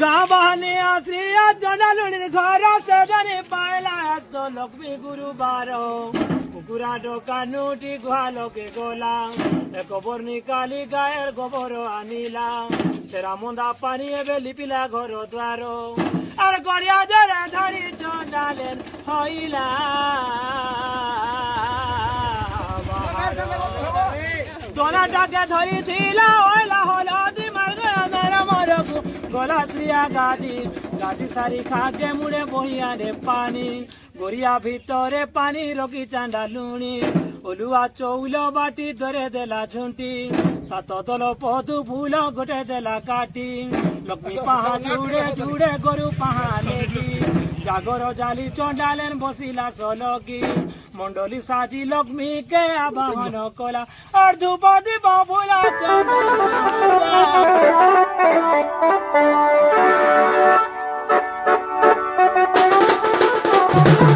গাঁ বাহানে আশ্রিয়া জনালুনির ঘর সেদানে পাইলা আস্ত লক্ষ্মী গুরুবার কুকুরা দোকানুটি গুহালকে গলা এক বর্ণি কালি গায়ের গোবর আনিলা সেরা মন্দা পানি এবে লিপিলা ঘর দ্বার আর গড়িয়া জরা ধরি জনালেন হইলা দোলাটাকে ধরিଥିଲା ওইলা হলদি বসিয়া গাদি গাদি সারি খাদে মুড়ে বহিয়া রে পানি গড়িয়া ভিতরে পানি রকি চান্ডা লুণি ওলুয়া চৌল বাটি ধরে দেলা ঝুঁটি সাত দল পদু ভুল গোটে দেলা কাটি। লক্ষ্মী আচ্ছা, পাহা আচ্ছা, জুড়ে আচ্ছা, জুড়ে গরু পাহা লেগি জাগর জালি চন্ডালেন বসিলা সলগি মন্ডলী সাজি লক্ষ্মীকে আবাহন কলা। আর বাবুলা চন্ডা ভোলা চন্দ্র